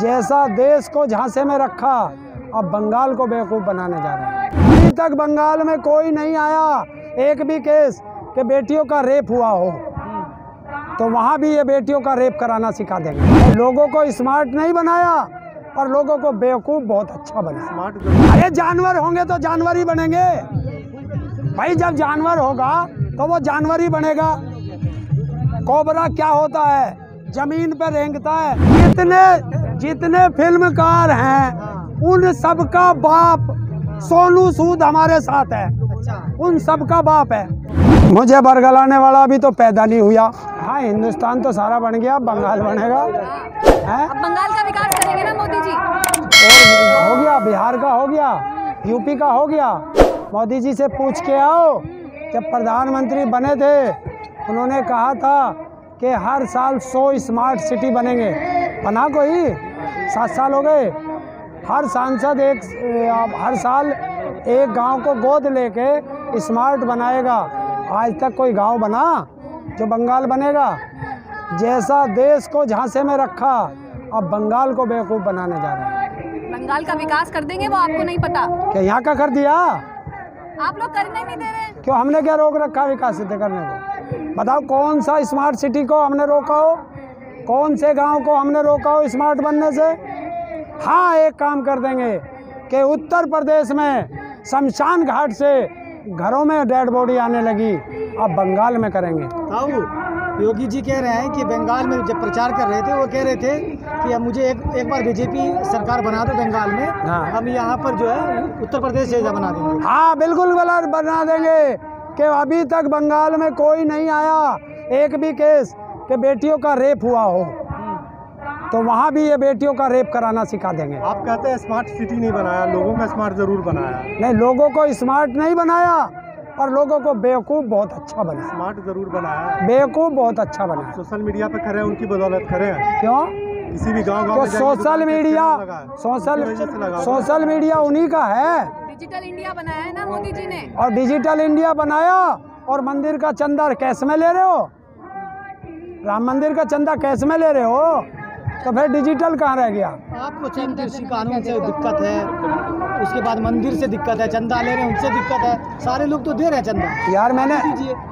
जैसा देश को झांसे में रखा अब बंगाल को बेवकूफ़ बनाने जा रहे हैं। अभी तक बंगाल में कोई नहीं आया एक भी केस कि बेटियों का रेप हुआ हो। तो वहाँ भी ये बेटियों का रेप कराना सिखा देंगे। लोगों को स्मार्ट नहीं बनाया और लोगों को बेवकूफ़ बहुत अच्छा बनाया। अरे जानवर होंगे तो जानवर ही बनेंगे। भाई जब जानवर होगा तो वो जानवर ही बनेगा। कोबरा क्या होता है? ज़मीन पर रेंगता है। जितने जितने फिल्मकार हैं उन सबका बाप सोनू सूद हमारे साथ है। उन सबका बाप है। मुझे बरगलाने वाला अभी तो पैदा नहीं हुआ। हाँ हिंदुस्तान तो सारा बन गया बंगाल बनेगा। है? बंगाल का विकास करेंगे ना मोदी जी? और हो गया बिहार का हो गया यूपी का हो गया। मोदी जी से पूछ के आओ जब प्रधानमंत्री बने थे उन्होंने कहा था कि हर साल 100 स्मार्ट सिटी बनेंगे। बना कोई? सात साल हो गए। हर सांसद एक हर साल एक गाँव को गोद लेके स्मार्ट बनाएगा। आज तक कोई गाँव बना जो बंगाल बनेगा। जैसा देश को झांसे में रखा अब बंगाल को बेवकूफ़ बनाने जा रहे हैं। बंगाल का विकास कर देंगे वो आपको नहीं पता? क्या यहाँ का कर दिया? आप लोग करने नहीं दे रहे। क्यों हमने क्या रोक रखा विकास करने को? बताओ कौन सा स्मार्ट सिटी को हमने रोका हो? कौन से गाँव को हमने रोका हो स्मार्ट बनने से? हाँ एक काम कर देंगे कि उत्तर प्रदेश में शमशान घाट से घरों में डेड बॉडी आने लगी। अब बंगाल में करेंगे। ताऊ योगी जी कह रहे हैं कि बंगाल में जब प्रचार कर रहे थे वो कह रहे थे कि अब मुझे एक एक बार बीजेपी सरकार बना दो बंगाल में। हाँ। हम यहाँ पर जो है उत्तर प्रदेश जैसा बना देंगे। हाँ बिल्कुल बना देंगे कि अभी तक बंगाल में कोई नहीं आया। एक भी केस कि बेटियों का रेप हुआ हो तो वहाँ भी ये बेटियों का रेप कराना सिखा देंगे। आप कहते हैं स्मार्ट सिटी नहीं बनाया लोगों का स्मार्ट ज़रूर बनाया। नहीं लोगों को स्मार्ट नहीं बनाया और लोगों को बेवकूफ़ बहुत अच्छा बनाया। स्मार्ट ज़रूर बनाया। बेवकूफ़ बहुत अच्छा बनाया। सोशल मीडिया पे खड़े हैं उनकी बदौलत खड़े हैं? क्यों? किसी भी गाँव गाँव तो social media. Social. Social media उन्हीं का है। डिजिटल इंडिया बनाया है ना मोदी जी ने? और डिजिटल इंडिया बनाया और मंदिर का चंदा कैश में ले रहे हो? राम मंदिर का चंदा कैश में ले रहे हो? तो फिर डिजिटल कहाँ रह गया? आपको चंद कृषि कानून से दिक्कत है। उसके बाद मंदिर से दिक्कत है चंदा ले रहे हैं उनसे दिक्कत है। सारे लोग तो दे रहे हैं चंदा। यार मैंने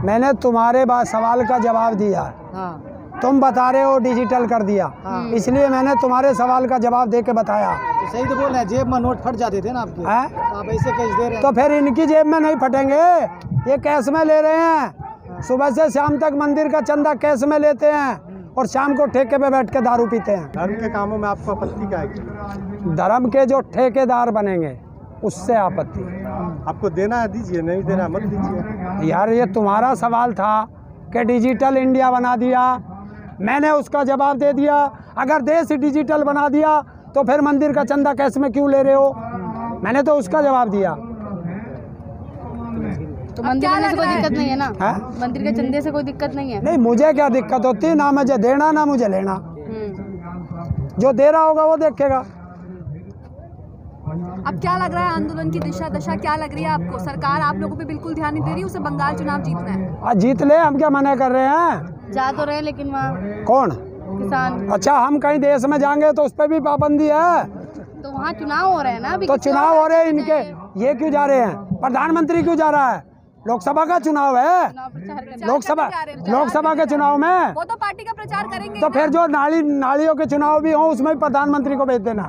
मैंने तुम्हारे बात सवाल का जवाब दिया। हाँ। तुम बता रहे हो डिजिटल कर दिया। हाँ। इसलिए मैंने तुम्हारे सवाल का जवाब दे के बताया। तो सही तो बोल रहे हैं जेब में नोट फट जाते थे ना आपके। तो आप ऐसे दे रहे हैं। तो फिर इनकी जेब में नहीं फटेंगे? ये कैश में ले रहे हैं। सुबह से शाम तक मंदिर का चंदा कैश में लेते हैं और शाम को ठेके पे बैठ के दारू पीते हैं। धर्म के कामों में आपको आपत्ति क्या है? धर्म के जो ठेकेदार बनेंगे उससे आपत्ति। आपको देना है दीजिए नहीं देना मत दीजिए। यार ये तुम्हारा सवाल था कि डिजिटल इंडिया बना दिया मैंने उसका जवाब दे दिया। अगर देश डिजिटल बना दिया तो फिर मंदिर का चंदा कैश में क्यों ले रहे हो? मैंने तो उसका जवाब दिया। तो मंदिर से कोई दिक्कत नहीं है ना? है? मंदिर के चंदे से कोई दिक्कत नहीं है? नहीं मुझे क्या दिक्कत होती? है ना मुझे देना ना मुझे लेना। हम्म। जो दे रहा होगा वो देखेगा। अब क्या लग रहा है आंदोलन की दिशा दशा क्या लग रही है आपको? सरकार आप लोगों पे बिल्कुल ध्यान नहीं दे रही उसे बंगाल चुनाव जीतना है। जीत ले हम क्या मना कर रहे हैं? जा तो रहे लेकिन वहाँ कौन? किसान। अच्छा हम कहीं देश में जाएँगे तो उस पर भी पाबंदी है। तो वहाँ चुनाव हो रहे हैं ना अभी तो चुनाव हो रहे हैं इनके। ये क्यों जा रहे हैं? प्रधानमंत्री क्यों जा रहा है? लोकसभा का चुनाव है। चुनाव प्रचार करने लोकसभा लोकसभा के चुनाव में? वो तो पार्टी का प्रचार करेंगे। तो फिर जो नाली नालियों के चुनाव भी हो उसमें भी प्रधानमंत्री को भेज देना।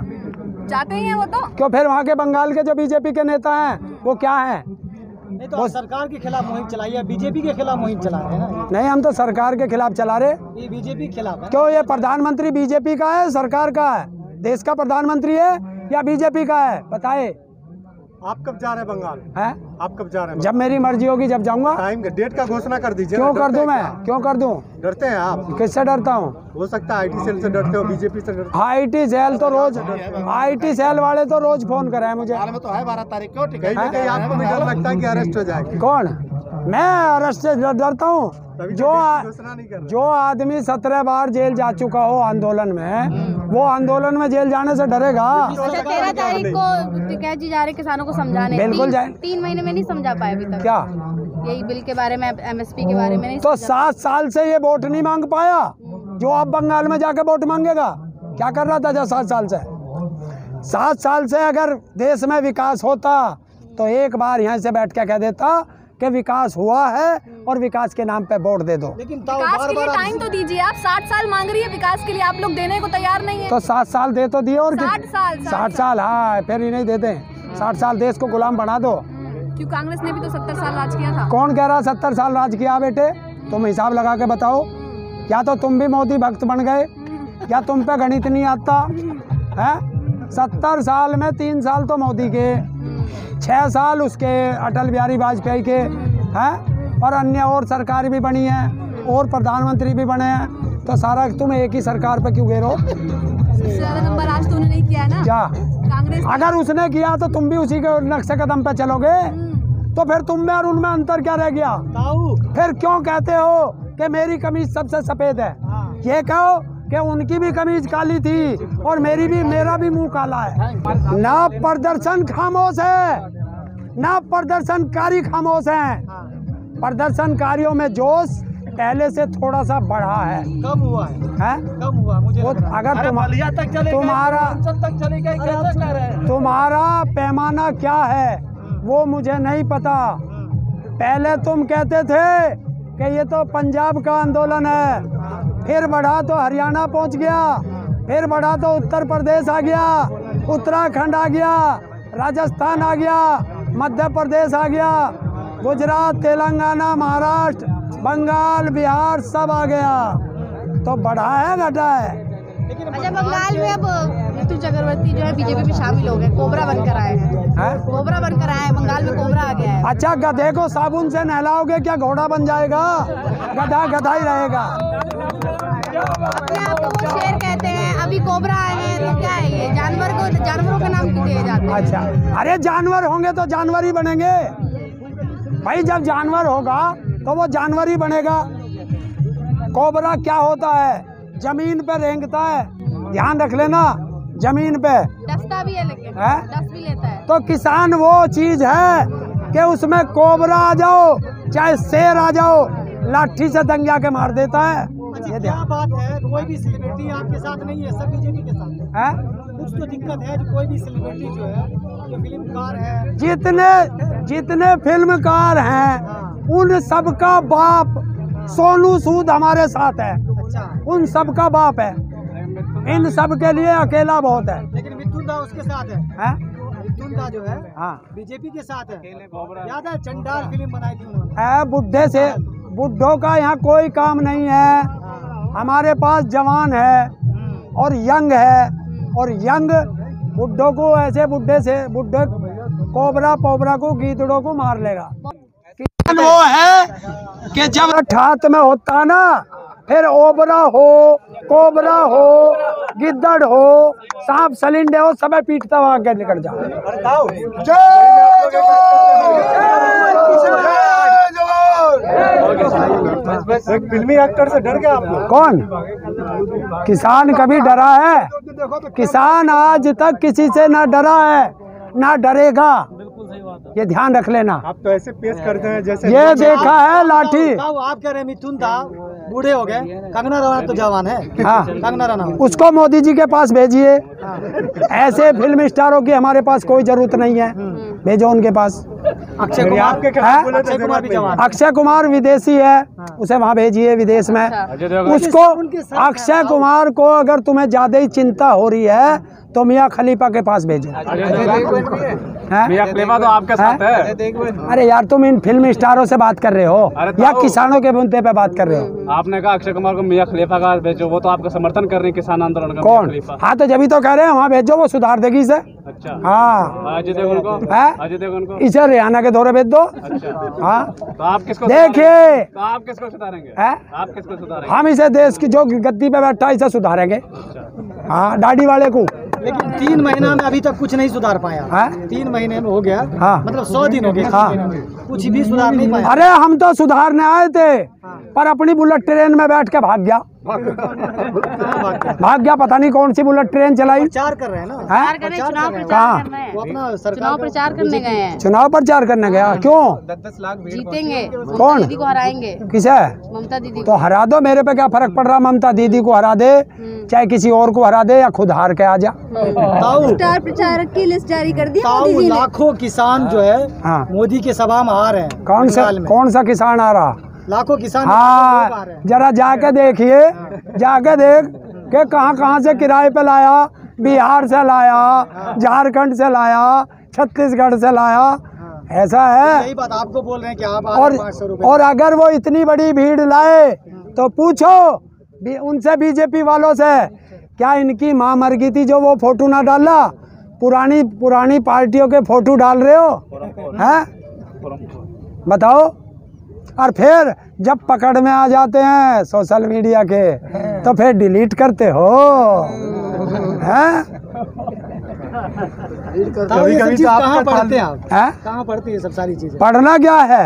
जाते ही हैं वो तो। क्यों फिर वहाँ के बंगाल के जो बीजेपी के नेता हैं वो क्या है? नहीं तो सरकार के खिलाफ मुहिम चलाई है बीजेपी के खिलाफ मुहिम चला रहे हैं नहीं हम तो सरकार के खिलाफ चला रहे। ये बीजेपी के खिलाफ है। क्यों ये प्रधानमंत्री बीजेपी का है सरकार का है? देश का प्रधानमंत्री है या बीजेपी का है? बताए। आप कब जा रहे हैं बंगाल? है? आप कब जा रहे हैं जब मेरी मर्ज़ी होगी जब जाऊँगा। टाइम डेट का घोषणा कर दीजिए क्यों कर दू मैं? क्यों? कर दूँ? डरते हैं आप। किससे डरता हूँ? हो सकता है आईटी सेल से डरते हो बीजेपी से डरते आईटी सेल तो रोज आईटी सेल वाले तो रोज फ़ोन कर रहे हैं मुझे तो है बारह तारीख क्यों हो। कहीं आपको भी डर लगता है की अरेस्ट हो जाएगी। कौन? मैं अरेस्ट से डरता हूँ। जो तो आ- कर रहे। जो आदमी सत्रह बार जेल जा चुका हो आंदोलन में वो आंदोलन में जेल जाने से डरेगा। अच्छा तेरह तारीख को टिकैत जी जा रहे किसानों को समझाने। बिल्कुल जाए। तीन महीने में नहीं समझा पाए अभी तक। क्या? यही बिल के बारे में एमएसपी के बारे में नहीं तो सात साल से ये वोट नहीं मांग पाया। जो आप बंगाल में जाके वोट मांगेगा। क्या कर रहा था जब सात साल से? सात साल से अगर देश में विकास होता तो एक बार यहाँ से बैठ के कह देता कि विकास हुआ है और विकास के नाम पे वोट दे दो। लेकिन विकास के लिए टाइम तो दीजिए आप साठ साल मांग रही है विकास के लिए आप लोग देने को तैयार नहीं है। तो सात साल दे तो दिए और साठ साल, साठ साठ साल हाँ फिर ही नहीं देते साठ साल देश को गुलाम बना दो। क्यों कांग्रेस ने भी तो सत्तर साल राज किया था। कौन कह रहा सत्तर साल राज किया बेटे? तुम हिसाब लगा के बताओ। या तो तुम भी मोदी भक्त बन गए या तुम पे गणित नहीं आता है? सत्तर साल में तीन साल तो मोदी के। छः साल उसके अटल बिहारी वाजपेयी के हैं? और अन्य और सरकार भी बनी है और प्रधानमंत्री भी बने हैं। तो सारा तुम एक ही सरकार पे क्यों घेरो? नंबर आज तो नहीं किया ना? क्या? कांग्रेस अगर उसने किया तो तुम भी उसी के नक्श कदम पे चलोगे? तो फिर तुम में और उनमें अंतर क्या रह गया? फिर क्यों कहते हो कि मेरी कमीज सबसे सफ़ेद है। ये कहो कि उनकी भी कमीज काली थी और मेरी भी मेरा भी मुँह काला है। ना प्रदर्शन खामोश है ना प्रदर्शनकारी खामोश है। प्रदर्शनकारियों में जोश पहले से थोड़ा सा बढ़ा है। कब हुआ है। हैं? कब हुआ मुझे है। अगर तुम तक चले तुम्हारा तक चले गए कैसे कह रहे हैं? तुम्हारा पैमाना क्या है वो मुझे नहीं पता। पहले तुम कहते थे कि ये तो पंजाब का आंदोलन है फिर बढ़ा तो हरियाणा पहुँच गया। फिर बढ़ा तो उत्तर प्रदेश आ गया। उत्तराखंड आ गया। राजस्थान आ गया। मध्य प्रदेश आ गया। गुजरात तेलंगाना महाराष्ट्र बंगाल बिहार सब आ गया। तो बढ़ा है घटा है। अच्छा बंगाल में अब ऋतु चक्रवर्ती जो है बीजेपी में शामिल हो गए। कोबरा बनकर आए हैं। हैं? कोबरा बनकर आए हैं बंगाल में कोबरा आ गया है। अच्छा गधे को साबुन से नहलाओगे क्या घोड़ा बन जाएगा? गधा गधा ही रहेगा। अपने आप को वो शेर कहते हैं अभी कोबरा आए हैं तो क्या है ये? जानवर को जानवरों का नाम क्यों दिए जाते हैं? अच्छा। अरे जानवर होंगे तो जानवर ही बनेंगे। भाई जब जानवर होगा तो वो जानवर ही बनेगा। कोबरा क्या होता है? ज़मीन पे रेंगता है। ध्यान रख लेना ज़मीन पे। डसता भी है लेकिन हैं? डस भी लेता है। तो किसान वो चीज़ है कि उसमें कोबरा आ जाओ चाहे शेर आ जाओ लाठी से दंगिया के मार देता है। ये क्या ध्यान बात है? कोई भी सेलिब्रिटी आपके साथ नहीं है सब बीजेपी के साथ। है? है कुछ तो दिक्कत है जो कोई भी सेलिब्रिटी जो है जो फिल्मकार है। जितने जितने फिल्मकार हैं उन सबका बाप सोनू सूद हमारे साथ है। अच्छा। उन सबका बाप है। इन सब के लिए अकेला बहुत है। लेकिन मिथुन दा उसके साथ है। हैं? मिथुन दा जो है हाँ। बीजेपी के साथ है। याद है चंडाल फ़िल्म बनाई थी उन्होंने। है बुढ़े से बुढ़ों का यहाँ कोई काम नहीं है। हमारे पास जवान है और यंग है और यंग बुढ़ों को ऐसे बुढ़े से बुढ़े कोबरा पोबरा को गीदड़ों को मार लेगा। वो है कि जब हाथ में होता ना फिर ओबरा हो कोबरा हो गिद्दड़ हो सांप सलिंडे हो सब पीटता हुआ आगे निकल जाओ एक फिल्मी एक्टर से डर गया आप लोग? कौन? किसान कभी डरा है? किसान आज तक किसी से ना डरा है ना डरेगा। ये ध्यान रख लेना। आप तो ऐसे पेश करते हैं जैसे ये देखा है लाठी। आप कह रहे हैं मिथुन था बूढ़े हो गए। कंगना रनावत तो जवान है। हाँ। कंगना रनावत उसको मोदी जी के पास भेजिए। ऐसे फ़िल्म स्टारों की हमारे पास कोई ज़रूरत नहीं है। भेजो उनके पास। अक्षय कुमार हैं? अक्षय कुमार अक्षय कुमार विदेशी है। उसे वहाँ भेजिए विदेश में। उसको अक्षय कुमार को अगर तुम्हें ज़्यादा ही चिंता हो रही है तो मियाँ खलीफा के पास भेजो। हैं? खलीफा तो आपके साथ है? अरे यार तुम इन फ़िल्म स्टारों से बात कर रहे हो या किसानों के मुद्दे पे बात कर रहे हो? आपने कहा अक्षय कुमार को मियाँ खलीफा का भेजो वो तो आपका समर्थन कर रही है किसान आंदोलन का कौन? हाँ तो जब तो कह रहे हैं वहाँ भेजो वो सुधार देगी इसे। अच्छा। हाँ। अजय देवगन को हैं? अजय देवगन को इसे हरियाणा के दौरे भेज दो। अच्छा। हाँ। तो आप किसको देखिए। तो आप किसको सुधारेंगे? हैं? आप किसको सुधारेंगे? हम इसे देश की जो गद्दी पे बैठा है, इसे सुधारेंगे। हाँ दाढ़ी वाले को। लेकिन तीन महीना में अभी तक कुछ नहीं सुधार पाया। हैं? तीन महीने में हो गया। हाँ। मतलब सौ दिन हो गए। हाँ। कुछ भी सुधार नहीं पाया। अरे हम तो सुधारने आए थे पर अपनी बुलेट ट्रेन में बैठ के भाग गया। भाग गया पता नहीं कौन सी बुलेट ट्रेन चलाई। प्रचार कर रहे हैं ना। है? चुनाव प्रचार कहाँ है। चुनाव प्रचार करने गए हैं। चुनाव प्रचार करने गया? क्यों? जीतेंगे। कौन? दीदी को हराएँगे। किसे? ममता दीदी तो हरा दो मेरे पे क्या फ़र्क पड़ रहा? ममता दीदी को हरा दे चाहे किसी और को हरा दे या खुद हार के आ जा। स्टार प्रचारक की लिस्ट जारी कर दी लाखों किसान जो है हाँ। मोदी के सभा में आ रहे हैं कौन सा कौन सा किसान आ रहा? लाखों किसान हाँ जरा जाके देखिए जाके देख के कहाँ कहाँ से किराए पे लाया बिहार से लाया झारखंड से लाया छत्तीसगढ़ से लाया। ऐसा है। यही बात आपको बोल रहे हैं कि आप और और अगर वो इतनी बड़ी भीड़ लाए तो पूछो भी उनसे बीजेपी वालों से क्या इनकी माँ मर गई थी जो वो फ़ोटो ना डाला? पुरानी पुरानी पार्टियों के फ़ोटो डाल रहे हो? हैं? बताओ। और फिर जब पकड़ में आ जाते हैं सोशल मीडिया के तो फिर डिलीट करते हो। हैं? ताऊ ये सब चीज़ कहाँ पढ़ते हैं आप? हैं? कहाँ पढ़ते हैं सब सारी चीज़ें? पढ़ना क्या है?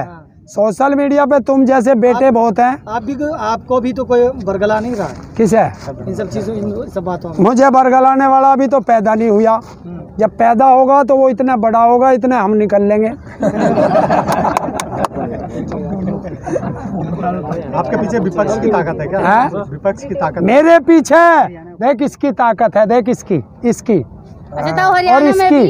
सोशल मीडिया पे तुम जैसे बेटे बहुत हैं। आप भी आपको भी तो कोई बरगला नहीं रहा। किस? है इन सब चीज़ों इन सब बातों में। मुझे बरगलाने वाला अभी तो पैदा नहीं हुआ। जब पैदा होगा तो वो इतना बड़ा होगा इतने हम निकल लेंगे। आपके पीछे विपक्ष की ताकत है क्या? हैं? विपक्ष की ताकत मेरे पीछे? देख इसकी ताकत है देख इसकी इसकी। अच्छा ताऊ इसकी?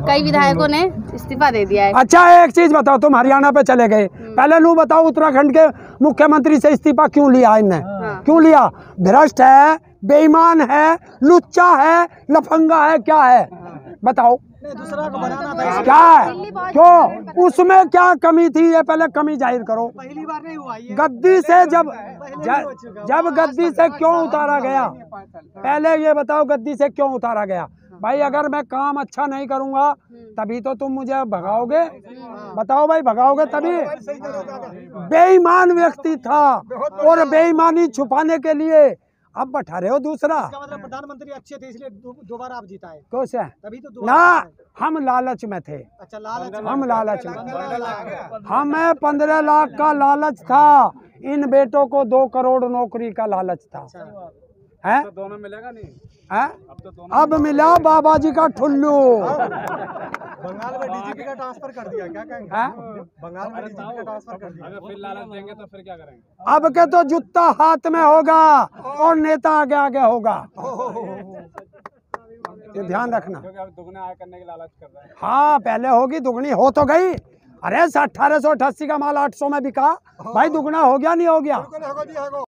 कई विधायकों ने इस्तीफा दे दिया है। अच्छा एक चीज़ बताओ तुम हरियाणा पे चले गए। पहले नू बताओ उत्तराखंड के मुख्यमंत्री से इस्तीफा क्यों लिया इनने? क्यों लिया? भ्रष्ट है बेईमान है लुच्चा है लफंगा है क्या है। बताओ दूसरा को बनाना था क्या है क्यों उसमें क्या कमी थी ये पहले कमी ज़ाहिर करो पहली बार नहीं हुआ ये गद्दी से जब जब गद्दी से क्यों उतारा गया पहले ये बताओ गद्दी से क्यों उतारा गया भाई अगर मैं काम अच्छा नहीं करूँगा तभी तो तुम मुझे भगाओगे बताओ भाई भगाओगे तभी बेईमान व्यक्ति था और बेईमानी छुपाने के लिए अब बैठा रहे हो दूसरा। मतलब प्रधानमंत्री अच्छे थे इसलिए दोबारा आप जीता है। क्यों से तभी तो ना हम लालच में थे। अच्छा लालच हम लालच में। हमें पंद्रह लाख का लालच था। इन बेटों को दो करोड़ नौकरी का लालच था। है? तो दोनों मिलेगा नहीं। है? अब मिला बाबा जी का ठुल्लू। बंगाल में डीजीपी का ट्रांसफ़र कर दिया क्या कहेंगे? है? बंगाल में डीजीपी का ट्रांसफ़र कर दिया। अगर फिर लालच देंगे तो फिर क्या करेंगे? अब के तो जूता हाथ में होगा और नेता आगे आगे होगा। ये ध्यान रखना। क्योंकि अब दुगने आय करने की लालच कर रहे हैं। हाँ पहले होगी दुगनी हो तो गई। अरे अठारह सौ अठासी का माल आठ सौ में बिका। भाई दुगना हो गया नहीं हो गया?